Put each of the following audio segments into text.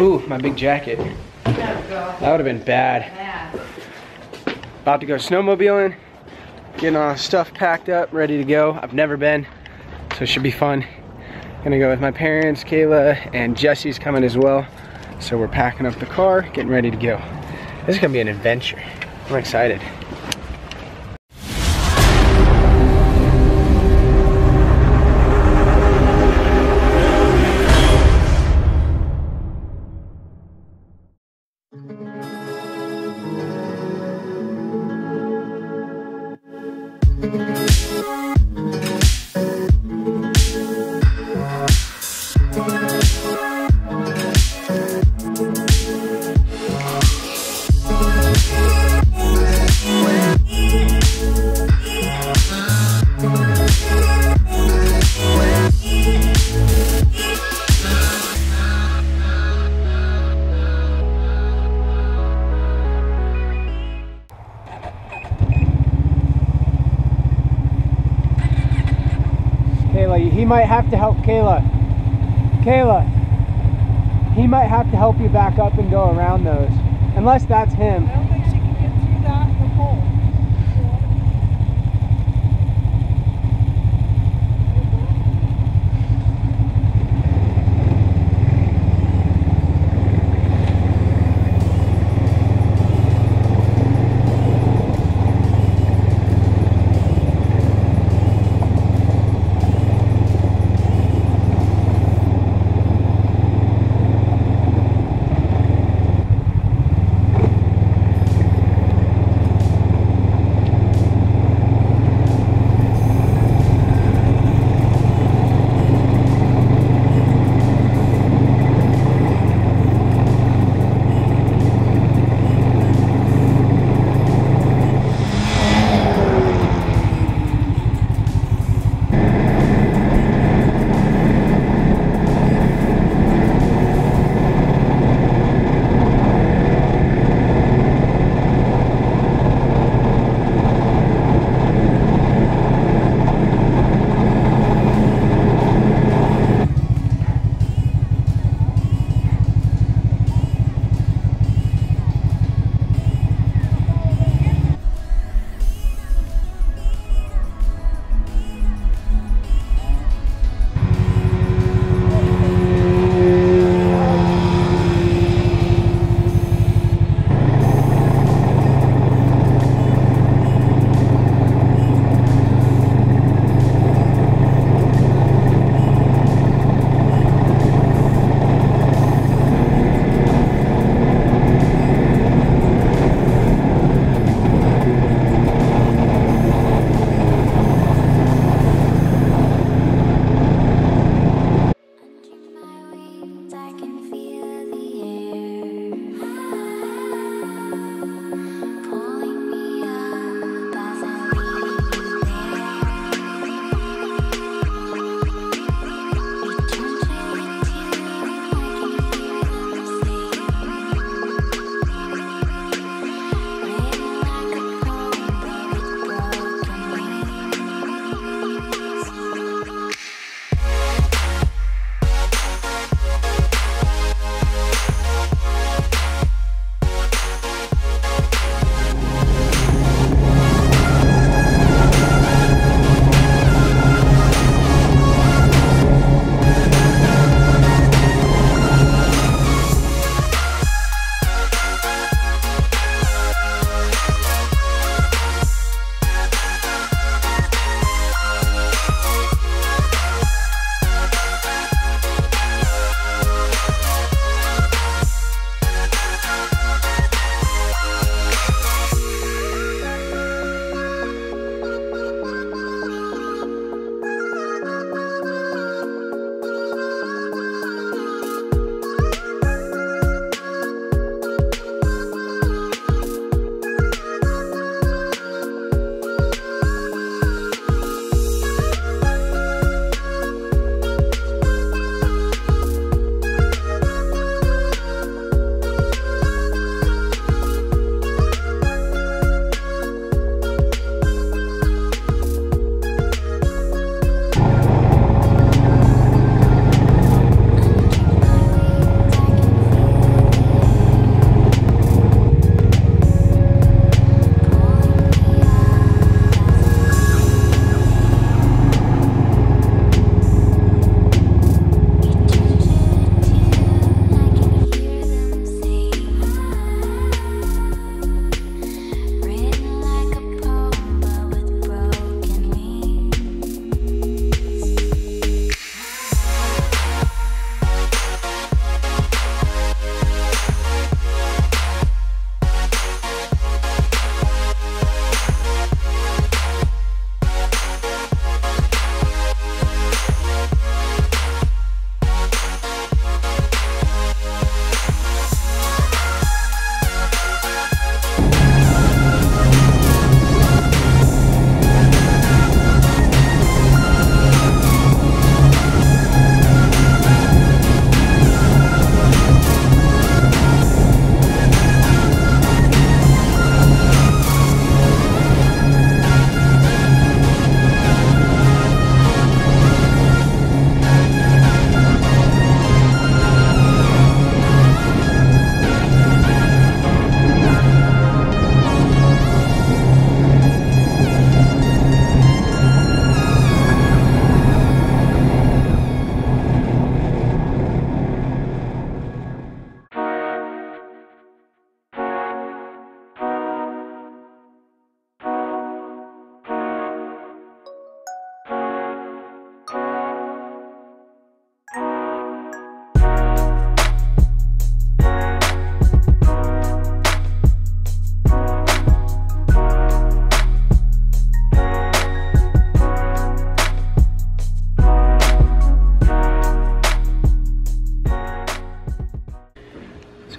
Ooh, my big jacket. That would have been bad. About to go snowmobiling, getting all stuff packed up, ready to go. I've never been, so it should be fun. Gonna go with my parents, Kayla, and Jesse's coming as well. So we're packing up the car, getting ready to go. This is gonna be an adventure. I'm excited. Kayla, he might have to help Kayla. Kayla, he might have to help you back up and go around those. Unless that's him.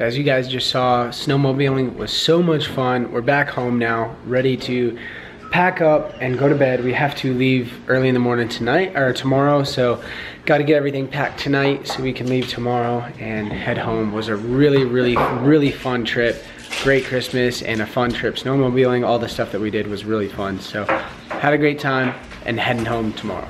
As you guys just saw, snowmobiling was so much fun. We're back home now, ready to pack up and go to bed. We have to leave early in the morning tonight or tomorrow, so got to get everything packed tonight so we can leave tomorrow and head home. Was a really, really, really fun trip. Great Christmas and a fun trip. Snowmobiling, all the stuff that we did was really fun. So had a great time and heading home tomorrow.